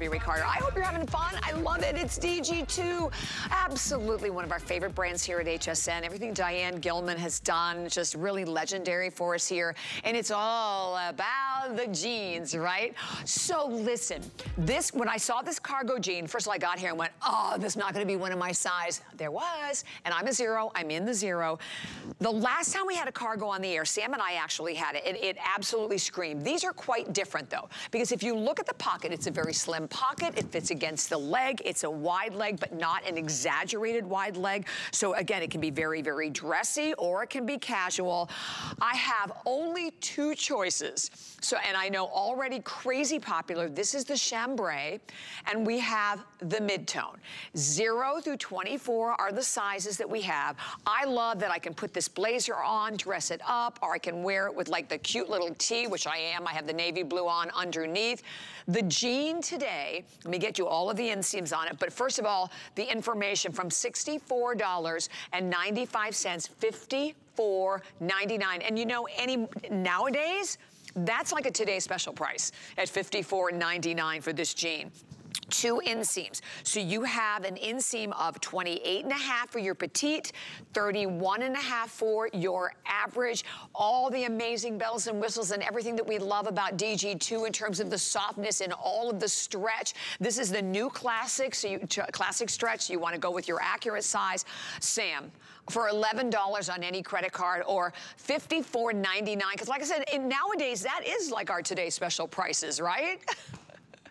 Ricardo. I hope you're having fun. I love it. It's DG2. Absolutely one of our favorite brands here at HSN. Everything Diane Gilman has done, just really legendary for us here. And it's all about the jeans, right? So listen, this, when I saw this cargo jean, first of all, I got here and went, oh, this is not gonna be one of my size. There was, and I'm a zero, I'm in the zero. The last time we had a cargo on the air, Sam and I actually had it, it, it absolutely screamed. These are quite different though, because if you look at the pocket, it's a very slim pocket. It fits against the leg. It's a wide leg, but not an exaggerated wide leg. So again, it can be very, very dressy or it can be casual. I have only two choices. So, and I know already crazy popular. This is the chambray, and we have the mid-tone. Zero through 24 are the sizes that we have. I love that I can put this blazer on, dress it up, or I can wear it with like the cute little tee, which I am. I have the navy blue on underneath. The jean today, let me get you all of the inseams on it, but first of all, the information from $64.95, 54.99. And you know, any nowadays, that's like a today special price at $54.99 for this jean two inseams. So you have an inseam of 28 and a half for your petite, 31 and a half for your average. All the amazing bells and whistles and everything that we love about DG2 in terms of the softness and all of the stretch. This is the new classic, so you, classic stretch. You wanna go with your accurate size. Sam, for $11 on any credit card or $54.99. Because like I said, nowadays, that is like our today special prices, right?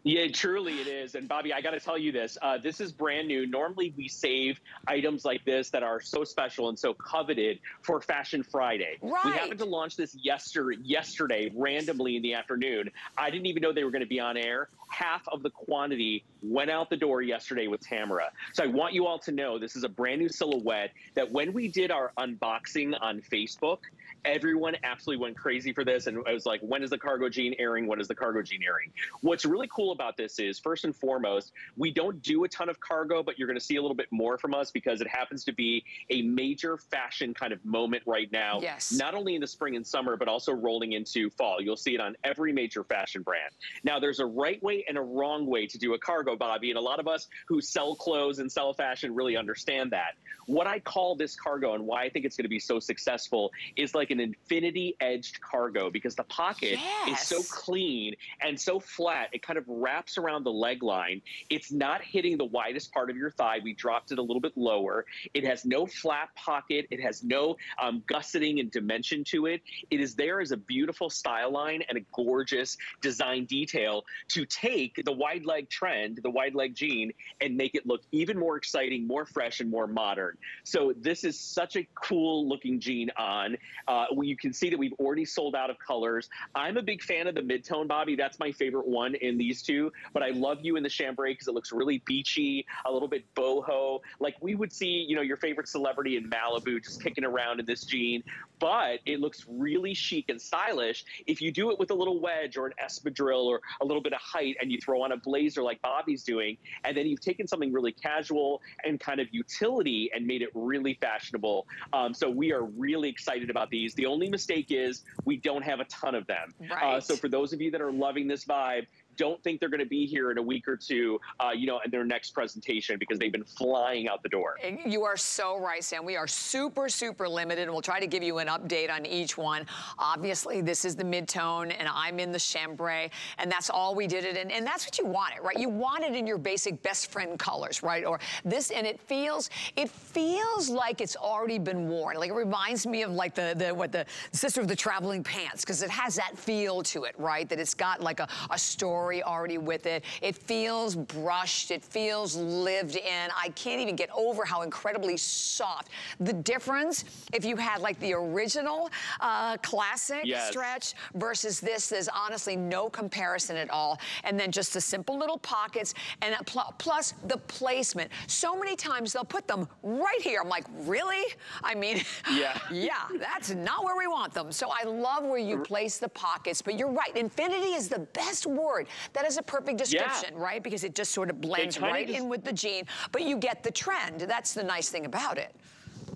Yeah, truly it is. And Bobby, I got to tell you this. Uh, this is brand new. Normally we save items like this that are so special and so coveted for Fashion Friday. Right. We happened to launch this yesterday, yesterday randomly in the afternoon. I didn't even know they were going to be on air. Half of the quantity went out the door yesterday with Tamara. So I want you all to know this is a brand new silhouette that when we did our unboxing on Facebook, everyone absolutely went crazy for this and I was like, when is the cargo jean airing? When is the cargo jean airing? What's really cool about this is, first and foremost, we don't do a ton of cargo, but you're going to see a little bit more from us because it happens to be a major fashion kind of moment right now. Yes. Not only in the spring and summer, but also rolling into fall. You'll see it on every major fashion brand. Now, there's a right way and a wrong way to do a cargo, Bobby. and a lot of us who sell clothes and sell fashion really understand that. What I call this cargo and why I think it's going to be so successful is like an infinity edged cargo because the pocket yes. is so clean and so flat. It kind of wraps around the leg line. It's not hitting the widest part of your thigh. We dropped it a little bit lower. It has no flat pocket. It has no um, gusseting and dimension to it. It is there as a beautiful style line and a gorgeous design detail to take the wide leg trend, the wide leg jean, and make it look even more exciting, more fresh, and more modern. So this is such a cool looking jean on. Uh, you can see that we've already sold out of colors. I'm a big fan of the mid-tone, Bobbi. That's my favorite one in these two. But I love you in the chambray because it looks really beachy, a little bit boho. Like we would see, you know, your favorite celebrity in Malibu just kicking around in this jean but it looks really chic and stylish if you do it with a little wedge or an espadrille or a little bit of height and you throw on a blazer like Bobby's doing, and then you've taken something really casual and kind of utility and made it really fashionable. Um, so we are really excited about these. The only mistake is we don't have a ton of them. Right. Uh, so for those of you that are loving this vibe, don't think they're going to be here in a week or two, uh, you know, in their next presentation because they've been flying out the door. You are so right, Sam. We are super, super limited, and we'll try to give you an update on each one. Obviously, this is the mid-tone, and I'm in the chambray, and that's all we did it in. And that's what you want it, right? You want it in your basic best friend colors, right? Or this, and it feels, it feels like it's already been worn. Like it reminds me of like the, the what, the sister of the traveling pants, because it has that feel to it, right? That it's got like a, a story story already with it. It feels brushed. It feels lived in. I can't even get over how incredibly soft. The difference, if you had like the original uh, classic yes. stretch versus this, there's honestly no comparison at all. And then just the simple little pockets and pl plus the placement. So many times they'll put them right here. I'm like, really? I mean, yeah, yeah that's not where we want them. So I love where you place the pockets, but you're right. Infinity is the best word. That is a perfect description, yeah. right? Because it just sort of blends right in with the jean, but you get the trend. That's the nice thing about it.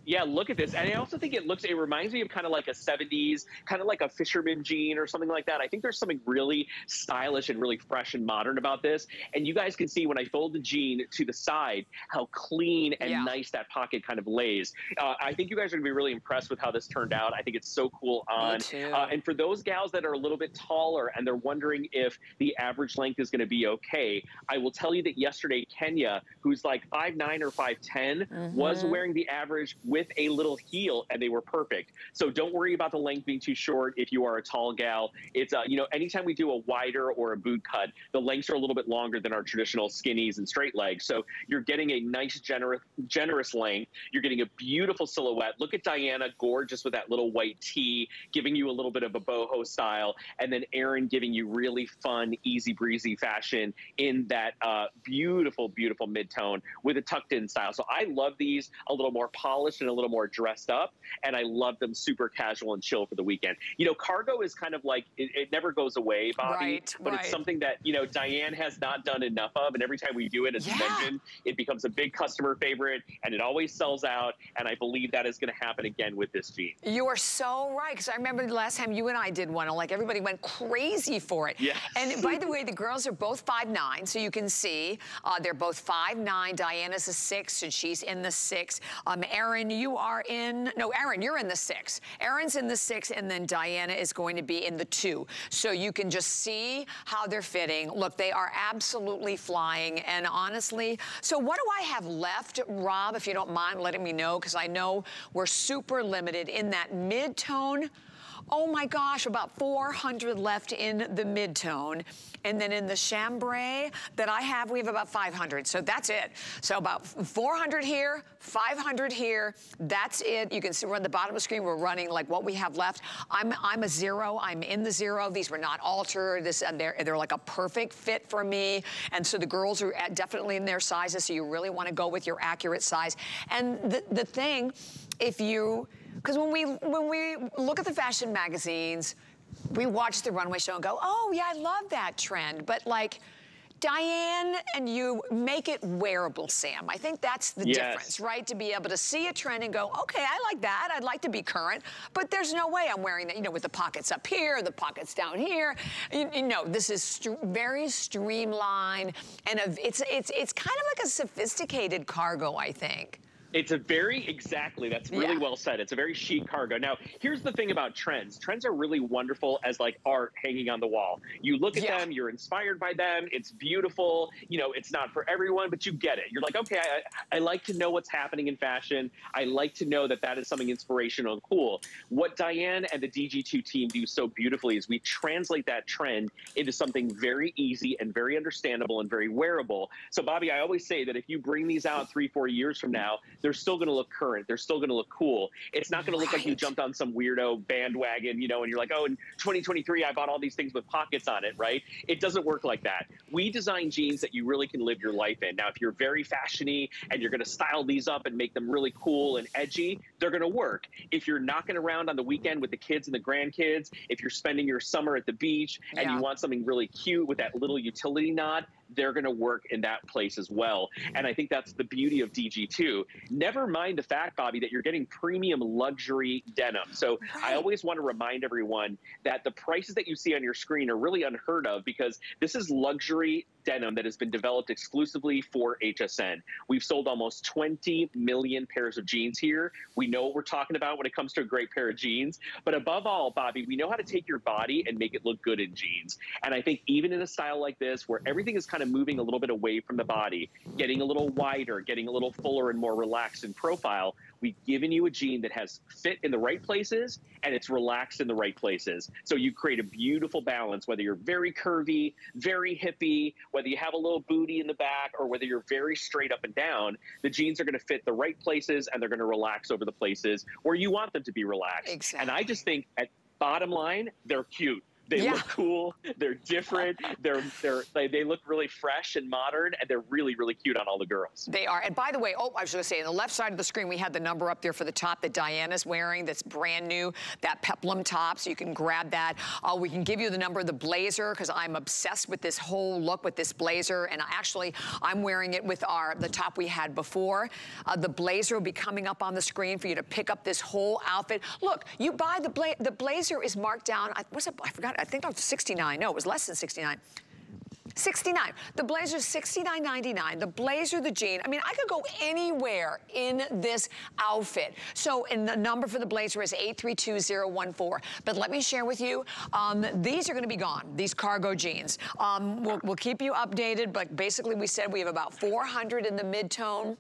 Yeah, look at this. And I also think it looks, it reminds me of kind of like a 70s, kind of like a fisherman jean or something like that. I think there's something really stylish and really fresh and modern about this. And you guys can see when I fold the jean to the side, how clean and yeah. nice that pocket kind of lays. Uh, I think you guys are gonna be really impressed with how this turned out. I think it's so cool on. Uh, and for those gals that are a little bit taller and they're wondering if the average length is gonna be okay, I will tell you that yesterday, Kenya, who's like 5'9 or 5'10, mm -hmm. was mm-hmm. wearing the average with a little heel and they were perfect. So don't worry about the length being too short if you are a tall gal. It's, uh, you know, anytime we do a wider or a boot cut, the lengths are a little bit longer than our traditional skinnies and straight legs. So you're getting a nice, generous, generous length. You're getting a beautiful silhouette. Look at Diana, gorgeous with that little white tee, giving you a little bit of a boho style. And then Erin giving you really fun, easy breezy fashion in that uh, beautiful, beautiful mid-tone with a tucked in style. So I love these a little more polished and a little more dressed up. And I love them super casual and chill for the weekend. You know, cargo is kind of like, it, it never goes away, Bobby. right, but right. it's something that, you know, Diane has not done enough of. And every time we do it, as yeah. you mentioned, it becomes a big customer favorite and it always sells out. And I believe that is going to happen again with this jean. You are so right. Because I remember the last time you and I did one, like everybody went crazy for it. Yes. And by the way, the girls are both five nine, so you can see uh, they're both five nine. Diana's a six, and she's in the six. Um, Erin, you are in, no, Aaron, you're in the six. Aaron's in the six, and then Diana is going to be in the two. So you can just see how they're fitting. Look, they are absolutely flying, and honestly, so what do I have left, Rob, if you don't mind letting me know, because I know we're super limited in that mid-tone, Oh my gosh, about 400 left in the mid-tone. And then in the chambray that I have, we have about 500. So that's it. So about 400 here, 500 here. That's it. You can see we're on the bottom of the screen. We're running like what we have left. I'm I'm a zero. I'm in the zero. These were not altered. This they're they're like a perfect fit for me. And so the girls are definitely in their sizes. So you really want to go with your accurate size. And the the thing, if you because when we when we look at the fashion magazines, we watch the runway show and go, oh yeah, I love that trend. But like, Diane and you make it wearable, Sam. I think that's the yes. difference, right? To be able to see a trend and go, okay, I like that. I'd like to be current, but there's no way I'm wearing that, you know, with the pockets up here, the pockets down here. You, you know, this is st very streamlined and a, it's, it's, it's kind of like a sophisticated cargo, I think. It's a very, exactly, that's really yeah. well said. It's a very chic cargo. Now, here's the thing about trends. Trends are really wonderful as like art hanging on the wall. You look at yeah. them, you're inspired by them, it's beautiful. You know, it's not for everyone, but you get it. You're like, okay, I, I like to know what's happening in fashion. I like to know that that is something inspirational and cool. What Diane and the DG2 team do so beautifully is we translate that trend into something very easy and very understandable and very wearable. So, Bobby, I always say that if you bring these out three, four years from now, they're still going to look current. They're still going to look cool. It's not going to look like you jumped on some weirdo bandwagon, you know, and you're like, oh, in 2023, I bought all these things with pockets on it, right? It doesn't work like that. We design jeans that you really can live your life in. Now, if you're very fashiony and you're going to style these up and make them really cool and edgy, they're going to work. If you're knocking around on the weekend with the kids and the grandkids, if you're spending your summer at the beach and yeah. you want something really cute with that little utility knot, they're going to work in that place as well. And I think that's the beauty of DG2. Never mind the fact, Bobby, that you're getting premium luxury denim. So I always want to remind everyone that the prices that you see on your screen are really unheard of because this is luxury denim that has been developed exclusively for HSN. We've sold almost 20 million pairs of jeans here. We know what we're talking about when it comes to a great pair of jeans. But above all, Bobby, we know how to take your body and make it look good in jeans. And I think even in a style like this, where everything is kind of moving a little bit away from the body, getting a little wider, getting a little fuller and more relaxed in profile, We've given you a jean that has fit in the right places and it's relaxed in the right places. So you create a beautiful balance, whether you're very curvy, very hippie, whether you have a little booty in the back, or whether you're very straight up and down, the jeans are going to fit the right places and they're going to relax over the places where you want them to be relaxed. Exactly. And I just think at bottom line, they're cute They Yeah. look cool. They're different. they're they're they, they look really fresh and modern, and they're really really cute on all the girls. They are. And by the way, oh, I was going to say, on the left side of the screen, we had the number up there for the top that Diana's wearing that's brand new, that peplum top, so you can grab that. Uh, we can give you the number of the blazer because I'm obsessed with this whole look with this blazer. And actually, I'm wearing it with our the top we had before. Uh, the blazer will be coming up on the screen for you to pick up this whole outfit. Look, you buy the, bla the blazer is marked down, I, what's it, I forgot, I think was 69. No, it was less than 69. 69. The blazer, $69.99. The blazer, the jean. I mean, I could go anywhere in this outfit. So, and the number for the blazer is 832014. But let me share with you, um, these are gonna be gone, these cargo jeans. Um, we'll, we'll keep you updated, but basically we said we have about 400 in the mid-tone.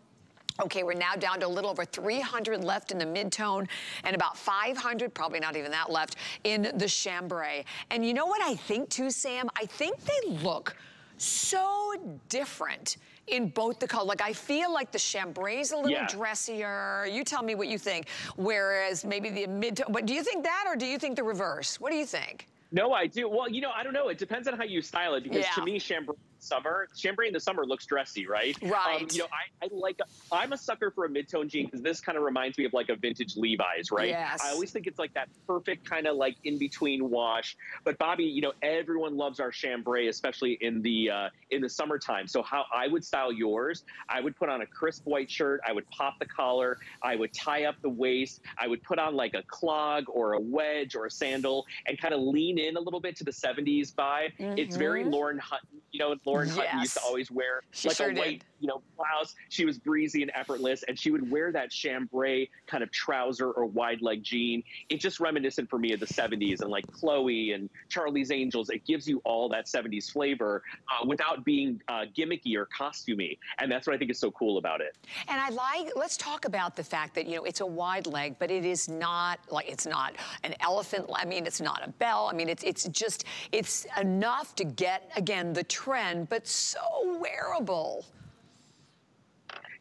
Okay, we're now down to a little over 300 left in the mid-tone and about 500, probably not even that left, in the chambray. And you know what I think too, Sam? I think they look so different in both the color. Like I feel like the chambray's a little Yeah. dressier. You tell me what you think. Whereas maybe the mid-tone, but do you think that or do you think the reverse? What do you think? No, I do. Well, you know, I don't know. It depends on how you style it because Yeah. to me, chambray summer, chambray in the summer looks dressy, right? Right. Um, Right. you know, I, I like. I'm a sucker for a mid-tone jean because this kind of reminds me of like a vintage Levi's, right? Yes. I always think it's like that perfect kind of like in between wash. But Bobby, you know, everyone loves our chambray, especially in the uh, in the summertime. So how I would style yours, I would put on a crisp white shirt. I would pop the collar. I would tie up the waist. I would put on like a clog or a wedge or a sandal and kind of lean in a little bit to the 70s vibe. It's very Mhm. Lauren Hutton. You know, Lauren Hutton used to always wear She like sure a did. white, you know, blouse. She was breezy and effortless, and she would wear that chambray kind of trouser or wide leg jean. It's just reminiscent for me of the 70s and like Chloe and Charlie's Angels. It gives you all that 70s flavor uh, without being uh, gimmicky or costumey, and that's what I think is so cool about it. And I like, let's talk about the fact that, you know, it's a wide leg, but it is not, like, it's not an elephant, I mean, it's not a bell. I mean, it's, it's just, it's enough to get, again, the trend, but so wearable.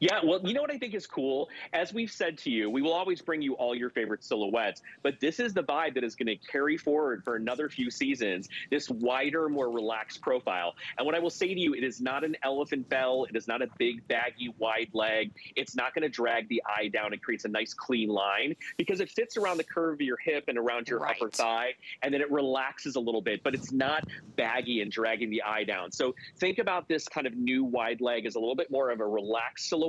Yeah, well, you know what I think is cool? As we've said to you, we will always bring you all your favorite silhouettes, but this is the vibe that is going to carry forward for another few seasons, this wider, more relaxed profile. And what I will say to you, it is not an elephant bell. It is not a big, baggy, wide leg. It's not going to drag the eye down. It creates a nice, clean line because it fits around the curve of your hip and around your upper thigh, and then it relaxes a little bit, but it's not baggy and dragging the eye down. So think about this kind of new wide leg as a little bit more of a relaxed silhouette,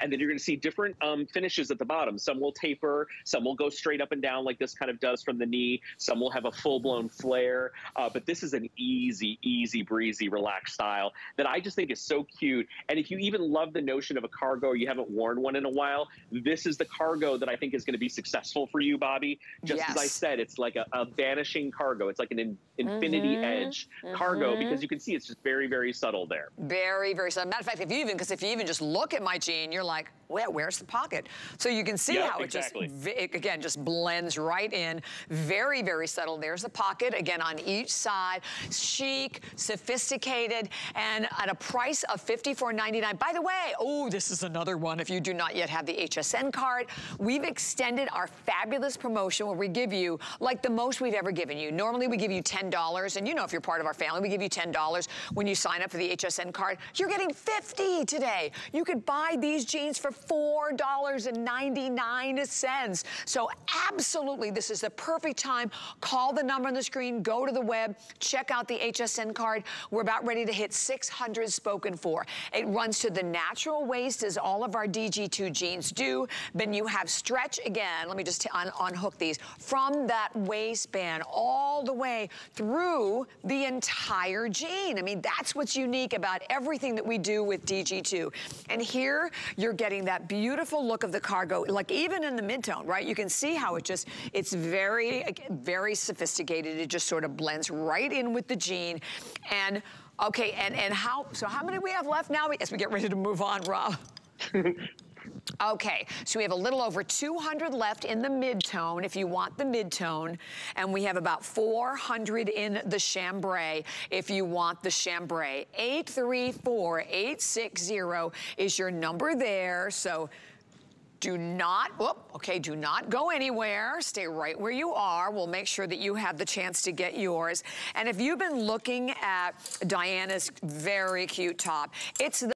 and then you're going to see different um, finishes at the bottom. Some will taper, some will go straight up and down like this kind of does from the knee. Some will have a full-blown flare, uh, but this is an easy, easy, breezy, relaxed style that I just think is so cute. And if you even love the notion of a cargo, or you haven't worn one in a while, this is the cargo that I think is going to be successful for you, Bobby. Just as I said, it's like a, a vanishing cargo. It's like an in, infinity Mhm, edge cargo mhm. because you can see it's just very, very subtle there. Very, very subtle. Matter of fact, if you even, because if you even just look at my jean, you're like, where, where's the pocket? So you can see Yeah, how exactly. it just, again, just blends right in. Very, very subtle. There's the pocket, again, on each side. Chic, sophisticated, and at a price of $54.99. By the way, oh, this is another one. If you do not yet have the HSN card, we've extended our fabulous promotion where we give you like the most we've ever given you. Normally we give you $10, and you know if you're part of our family, we give you $10 when you sign up for the HSN card. You're getting 50 today. You could buy these jeans for $4.99. So absolutely, this is the perfect time. Call the number on the screen, go to the web, check out the HSN card. We're about ready to hit 600 spoken for. It runs to the natural waist as all of our DG2 jeans do. Then you have stretch again. Let me just un unhook these from that waistband all the way through the entire jean. I mean, that's what's unique about everything that we do with DG2. And here you're getting that beautiful look of the cargo, like even in the mid-tone, right? You can see how it just, it's very, very sophisticated. It just sort of blends right in with the jean. And okay, and, and how, so how many we have left now as we get ready to move on, Rob? Okay, so we have a little over 200 left in the mid-tone if you want the mid-tone, and we have about 400 in the chambray if you want the chambray. 834-860 is your number there, so do not, whoop, okay, do not go anywhere. Stay right where you are. We'll make sure that you have the chance to get yours. And if you've been looking at Diana's very cute top, it's the